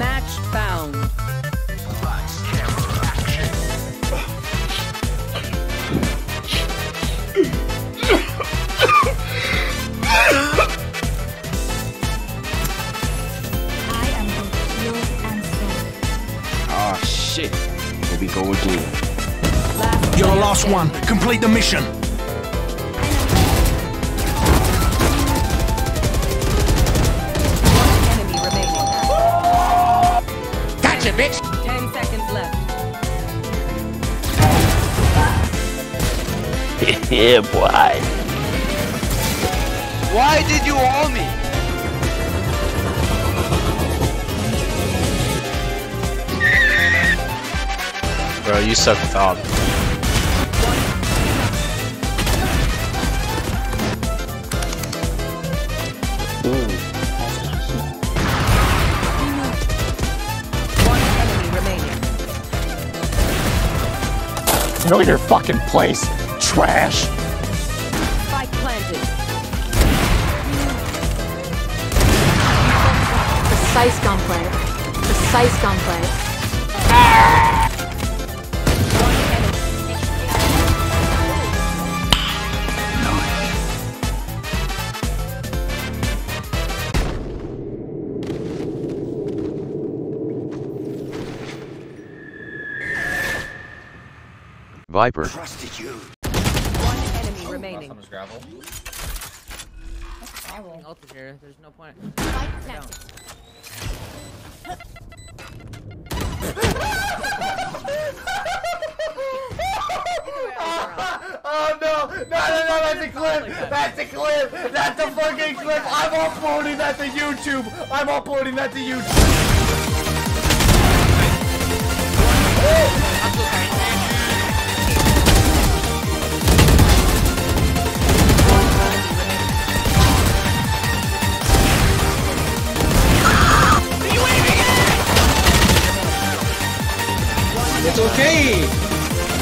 Match found. I am both healed and. Ah, shit. Here we go again. Last You're the last one. Complete the mission. yeah, boy. Why did you all me? Bro, you suck without. One enemy remaining. Know your fucking place, trash. Spike planted. Precise gunplay. Precise gunplay. Viper. One enemy remaining. gravel. Ultra here. There's no point. Oh no! No, no, no, that's a clip! That's a clip! That's a fucking clip! I'm uploading that to YouTube! I'm uploading that to YouTube! Okay!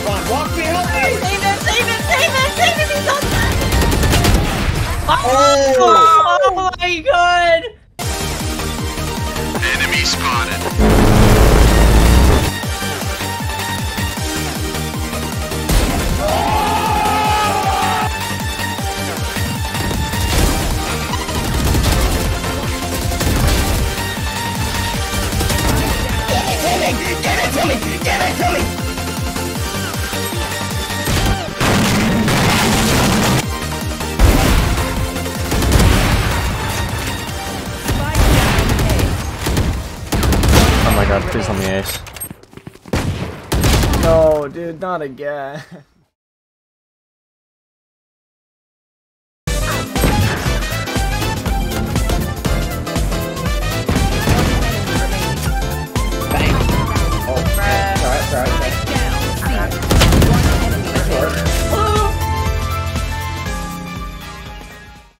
Come on, walk me, help me! Save it! Save it! Save it! Save it! He's on Oh! Oh my god! Enemy spotted. Oh my god, please let me ace. No, dude, not again.